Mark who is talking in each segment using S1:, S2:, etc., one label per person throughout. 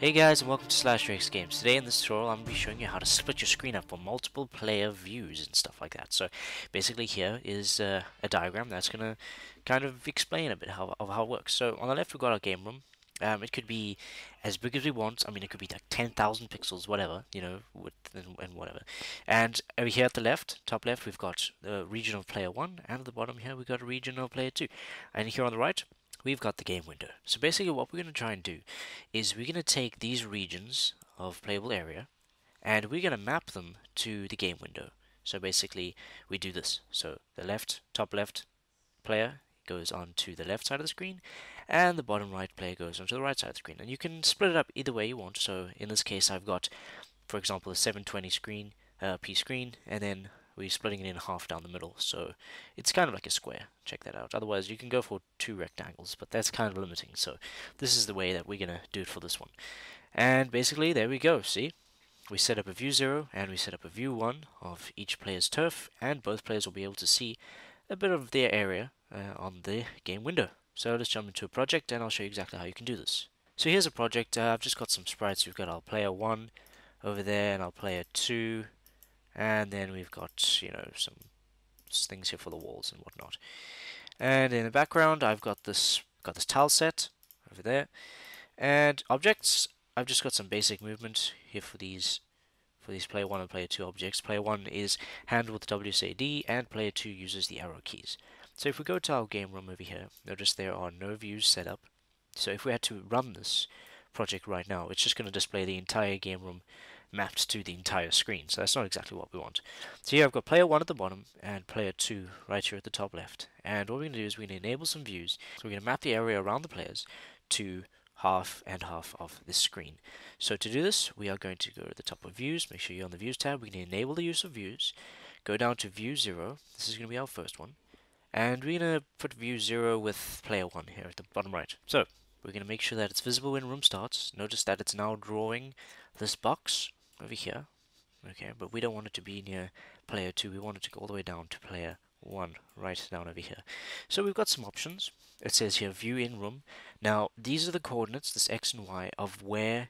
S1: Hey guys and welcome to SlasherX Games. Today in this tutorial I'm going to be showing you how to split your screen up for multiple player views and stuff like that. So basically here is uh, a diagram that's going to kind of explain a bit how, of how it works. So on the left we've got our game room. Um, it could be as big as we want. I mean it could be like 10,000 pixels, whatever, you know, and, and whatever. And over here at the left, top left, we've got the region of player 1 and at the bottom here we've got a region of player 2. And here on the right we've got the game window. So basically what we're going to try and do is we're going to take these regions of playable area and we're going to map them to the game window. So basically we do this. So the left, top left player goes onto the left side of the screen and the bottom right player goes onto the right side of the screen. And you can split it up either way you want. So in this case I've got, for example, a 720 screen, uh, P screen and then we're splitting it in half down the middle so it's kind of like a square. Check that out. Otherwise you can go for two rectangles but that's kind of limiting so this is the way that we're gonna do it for this one. And basically there we go see? We set up a view 0 and we set up a view 1 of each player's turf and both players will be able to see a bit of their area uh, on the game window. So let's jump into a project and I'll show you exactly how you can do this. So here's a project. Uh, I've just got some sprites. We've got our player 1 over there and our player 2 and then we've got you know some things here for the walls and whatnot. And in the background I've got this got this tile set over there. And objects I've just got some basic movement here for these for these player 1 and player 2 objects. Player 1 is handled with WSAD and player 2 uses the arrow keys. So if we go to our game room over here notice there are no views set up. So if we had to run this project right now it's just going to display the entire game room mapped to the entire screen. So that's not exactly what we want. So here I've got player 1 at the bottom and player 2 right here at the top left. And what we're going to do is we're going to enable some views. So we're going to map the area around the players to half and half of this screen. So to do this, we are going to go to the top of views, make sure you're on the views tab, we're going to enable the use of views, go down to view 0, this is going to be our first one, and we're going to put view 0 with player 1 here at the bottom right. So we're going to make sure that it's visible when room starts. Notice that it's now drawing this box over here. Okay but we don't want it to be near player 2 we want it to go all the way down to player 1 right down over here. So we've got some options. It says here view in room. Now these are the coordinates this x and y of where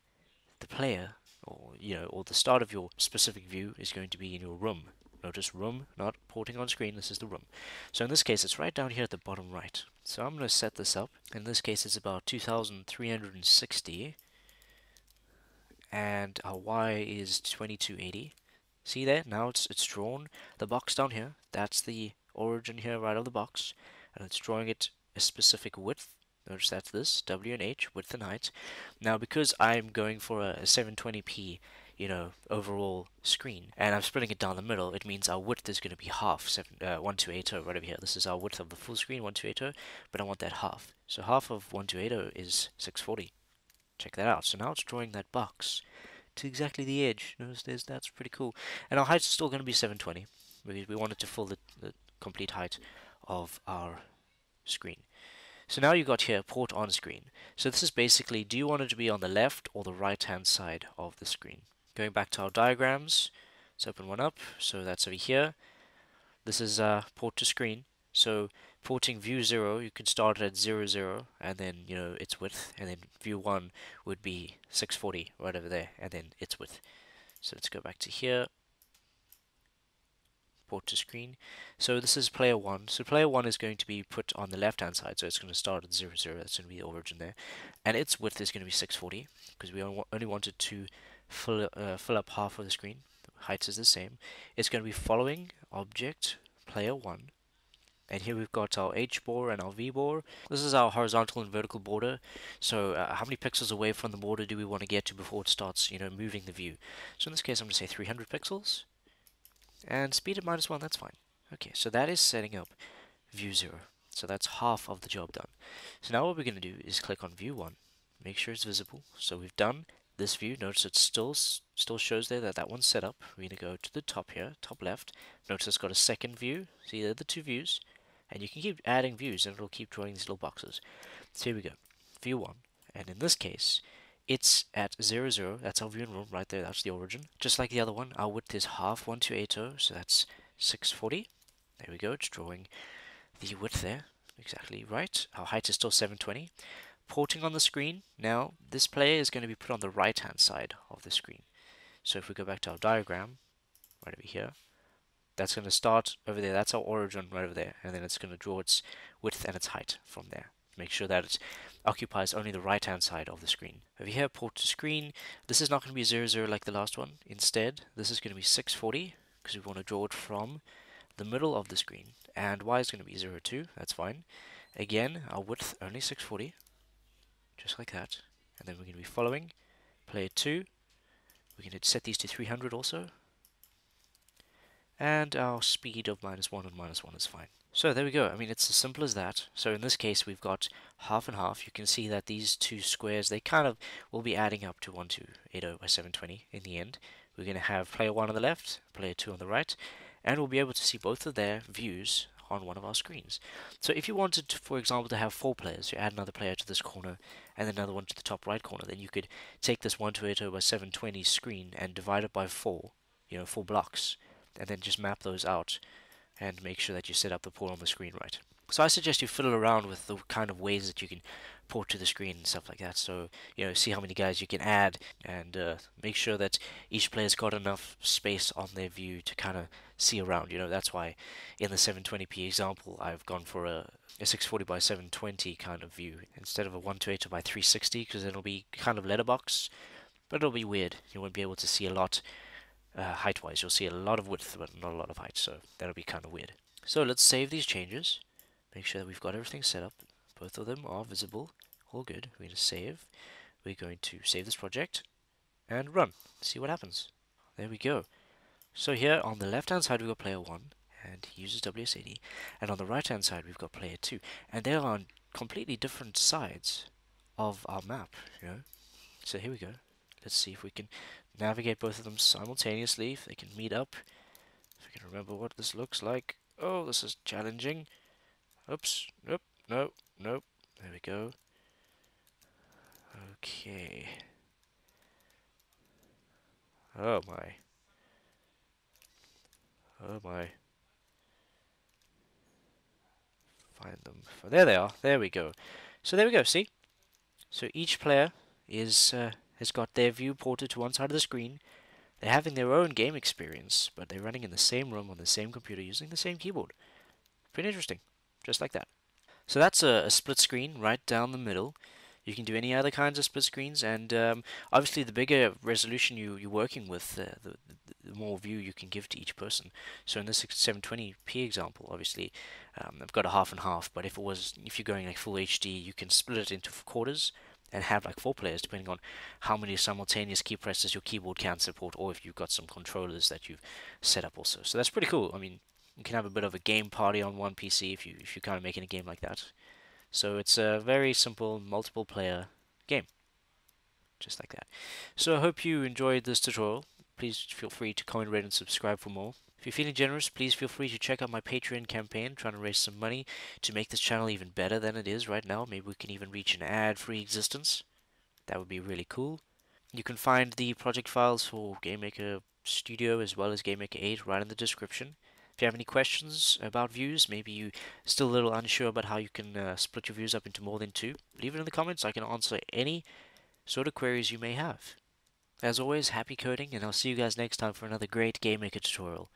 S1: the player or you know or the start of your specific view is going to be in your room. Notice room not porting on screen. This is the room. So in this case it's right down here at the bottom right. So I'm going to set this up. In this case it's about 2360 and our y is 2280 see there? Now it's it's drawn. The box down here that's the origin here right of the box and it's drawing it a specific width. Notice that's this W and H width and height. Now because I'm going for a, a 720p you know overall screen and I'm splitting it down the middle it means our width is going to be half seven, uh, 1280 right over here. This is our width of the full screen 1280 but I want that half. So half of 1280 is 640 check that out. So now it's drawing that box to exactly the edge. Notice there's, that's pretty cool. And our height is still going to be 720 because we want it to fill the, the complete height of our screen. So now you got here port on screen. So this is basically do you want it to be on the left or the right hand side of the screen. Going back to our diagrams, let's open one up. So that's over here. This is uh, port to screen. So porting view 0, you can start at 0, 0, and then, you know, its width, and then view 1 would be 640 right over there, and then its width. So let's go back to here, port to screen. So this is player 1. So player 1 is going to be put on the left hand side, so it's going to start at 0, 0, that's going to be the origin there. And its width is going to be 640, because we only wanted to fill, uh, fill up half of the screen. Height is the same. It's going to be following object player 1 and here we've got our H bore and our V bore. This is our horizontal and vertical border. So uh, how many pixels away from the border do we want to get to before it starts, you know, moving the view? So in this case, I'm going to say 300 pixels. And speed at minus 1, that's fine. Okay, so that is setting up view 0. So that's half of the job done. So now what we're going to do is click on view 1. Make sure it's visible. So we've done this view. Notice it still still shows there that that one's set up. We're going to go to the top here, top left. Notice it's got a second view. See, there are the two views and you can keep adding views and it'll keep drawing these little boxes. So here we go, view 1, and in this case, it's at 0, 0, that's our view in room right there, that's the origin. Just like the other one, our width is half 1280, so that's 640. There we go, it's drawing the width there, exactly right. Our height is still 720, porting on the screen, now this player is going to be put on the right hand side of the screen. So if we go back to our diagram, right over here, that's going to start over there. That's our origin right over there. And then it's going to draw its width and its height from there. Make sure that it occupies only the right hand side of the screen. Over here, port to screen, this is not going to be 00, 0 like the last one. Instead, this is going to be 640 because we want to draw it from the middle of the screen. And Y is going to be 0, 02, that's fine. Again, our width only 640, just like that. And then we're going to be following player 2. We can set these to 300 also, and our speed of minus 1 and minus 1 is fine. So there we go. I mean, it's as simple as that. So in this case, we've got half and half. You can see that these two squares, they kind of will be adding up to 1280 by 720 in the end. We're going to have player 1 on the left, player 2 on the right, and we'll be able to see both of their views on one of our screens. So if you wanted, to, for example, to have four players, you add another player to this corner and another one to the top right corner, then you could take this 1280 by 720 screen and divide it by four, you know, four blocks and then just map those out and make sure that you set up the port on the screen right. So I suggest you fiddle around with the kind of ways that you can port to the screen and stuff like that. So, you know, see how many guys you can add and uh, make sure that each player's got enough space on their view to kind of see around. You know, that's why in the 720p example, I've gone for a, a 640 by 720 kind of view instead of a 128 by 360 because it'll be kind of letterbox, but it'll be weird. You won't be able to see a lot uh, height-wise. You'll see a lot of width, but not a lot of height, so that'll be kind of weird. So let's save these changes. Make sure that we've got everything set up. Both of them are visible. All good. We're going to save. We're going to save this project and run. See what happens. There we go. So here on the left-hand side we've got player 1 and he uses WSAD and on the right-hand side we've got player 2 and they're on completely different sides of our map, you know. So here we go. Let's see if we can navigate both of them simultaneously, if they can meet up. If I can remember what this looks like. Oh, this is challenging. Oops. Nope. Nope. Nope. There we go. Okay. Oh my. Oh my. Find them. There they are. There we go. So there we go. See? So each player is uh, has got their view ported to one side of the screen. They're having their own game experience, but they're running in the same room on the same computer using the same keyboard. Pretty interesting. Just like that. So that's a, a split screen right down the middle. You can do any other kinds of split screens, and um, obviously the bigger resolution you, you're working with, uh, the, the, more view you can give to each person. So in this 720p example, obviously um, I've got a half and half, but if it was, if you're going like full HD, you can split it into quarters, and have like four players depending on how many simultaneous key presses your keyboard can support or if you've got some controllers that you've set up also. So that's pretty cool. I mean, you can have a bit of a game party on one PC if you if you're kind of making a game like that. So it's a very simple multiple player game. Just like that. So I hope you enjoyed this tutorial. Please feel free to comment, rate, and subscribe for more. If you're feeling generous, please feel free to check out my Patreon campaign, trying to raise some money to make this channel even better than it is right now. Maybe we can even reach an ad-free existence. That would be really cool. You can find the project files for GameMaker Studio as well as GameMaker 8 right in the description. If you have any questions about views, maybe you're still a little unsure about how you can uh, split your views up into more than two, leave it in the comments. I can answer any sort of queries you may have. As always, happy coding, and I'll see you guys next time for another great GameMaker tutorial.